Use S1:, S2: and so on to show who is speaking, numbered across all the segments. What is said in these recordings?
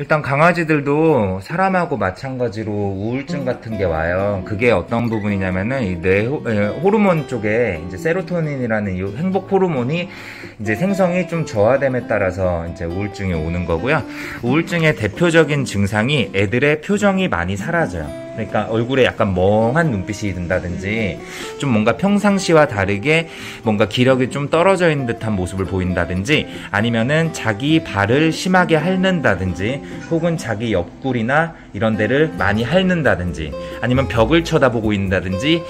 S1: 일단 강아지들도 사람하고 마찬가지로 우울증 같은 게 와요. 그게 어떤 부분이냐면은 이 뇌 호르몬 쪽에 이제 세로토닌이라는 이 행복 호르몬이 이제 생성이 좀 저하됨에 따라서 이제 우울증이 오는 거고요. 우울증의 대표적인 증상이 애들의 표정이 많이 사라져요. 그러니까 얼굴에 약간 멍한 눈빛이 든다든지 좀 뭔가 평상시와 다르게 뭔가 기력이 좀 떨어져 있는 듯한 모습을 보인다든지 아니면은 자기 발을 심하게 핥는다든지 혹은 자기 옆구리나 이런 데를 많이 핥는다든지 아니면 벽을 쳐다보고 있다든지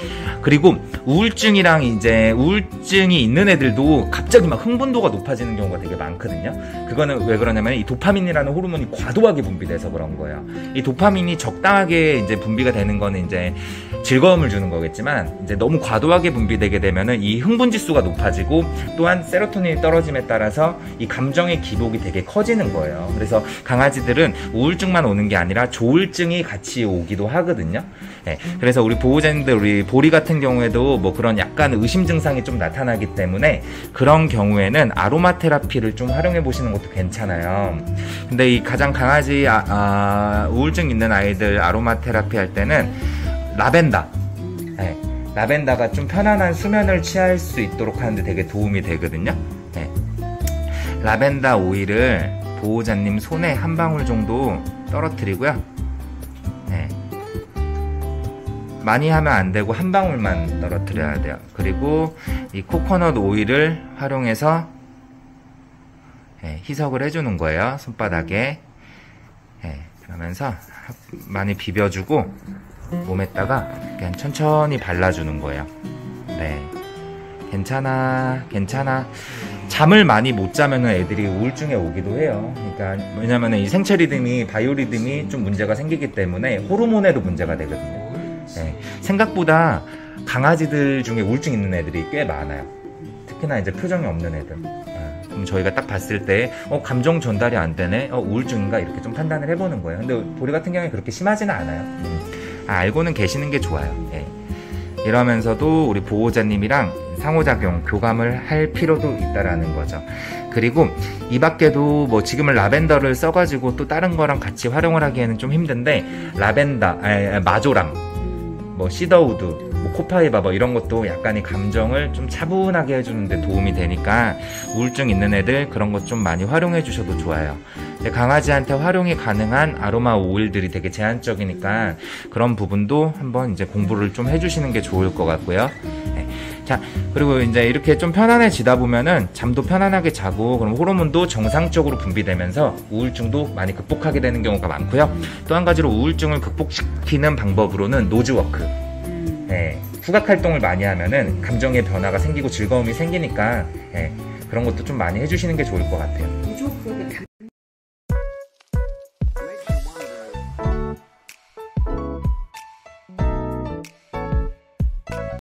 S1: 그리고 우울증이랑 이제 우울증이 있는 애들도 갑자기 막 흥분도가 높아지는 경우가 되게 많거든요. 그거는 왜 그러냐면 이 도파민이라는 호르몬이 과도하게 분비돼서 그런 거예요. 이 도파민이 적당하게 이제 분비 가 되는 거는 이제 즐거움을 주는 거겠지만 이제 너무 과도하게 분비되게 되면은 이 흥분 지수가 높아지고 또한 세로토닌이 떨어짐에 따라서 이 감정의 기복이 되게 커지는 거예요. 그래서 강아지들은 우울증만 오는 게 아니라 조울증이 같이 오기도 하거든요. 네, 그래서 우리 보호자님들 우리 보리 같은 경우에도 뭐 그런 약간 의심 증상이 좀 나타나기 때문에 그런 경우에는 아로마 테라피를 좀 활용해 보시는 것도 괜찮아요. 근데 이 가장 강아지 아, 아, 우울증 있는 아이들 아로마 테라피 할 때는 라벤더. 네, 라벤더가 좀 편안한 수면을 취할 수 있도록 하는데 되게 도움이 되거든요. 네. 라벤더 오일을 보호자님 손에 한 방울 정도 떨어뜨리고요. 네. 많이 하면 안 되고 한 방울만 떨어뜨려야 돼요. 그리고 이 코코넛 오일을 활용해서 네, 희석을 해주는 거예요. 손바닥에. 네, 그러면서 많이 비벼주고 몸에다가 그냥 천천히 발라주는 거예요. 네. 괜찮아, 괜찮아. 잠을 많이 못 자면은 애들이 우울증에 오기도 해요. 그러니까 왜냐면은 이 생체 리듬이 바이오 리듬이 좀 문제가 생기기 때문에 호르몬에도 문제가 되거든요. 네. 생각보다 강아지들 중에 우울증 있는 애들이 꽤 많아요. 특히나 이제 표정이 없는 애들. 아, 그럼 저희가 딱 봤을 때, 어, 감정 전달이 안 되네? 어, 우울증인가? 이렇게 좀 판단을 해보는 거예요. 근데 보리 같은 경우에 그렇게 심하지는 않아요. 음. 아, 알고는 계시는 게 좋아요. 예. 이러면서도 우리 보호자님이랑 상호작용, 교감을 할 필요도 있다라는 거죠. 그리고 이 밖에도 뭐 지금은 라벤더를 써가지고 또 다른 거랑 같이 활용을 하기에는 좀 힘든데 라벤더, 아, 마조랑, 뭐 시더우드, 뭐 코파이바 뭐 이런 것도 약간의 감정을 좀 차분하게 해주는데 도움이 되니까 우울증 있는 애들 그런 것 좀 많이 활용해 주셔도 좋아요. 강아지한테 활용이 가능한 아로마 오일들이 되게 제한적이니까 그런 부분도 한번 이제 공부를 좀 해주시는 게 좋을 것 같고요. 네. 자, 그리고 이제 이렇게 좀 편안해지다 보면은 잠도 편안하게 자고 그럼 호르몬도 정상적으로 분비되면서 우울증도 많이 극복하게 되는 경우가 많고요. 또 한 가지로 우울증을 극복시키는 방법으로는 nose work. 네. 후각 활동을 많이 하면은 감정의 변화가 생기고 즐거움이 생기니까 네. 그런 것도 좀 많이 해주시는 게 좋을 것 같아요.
S2: nose work가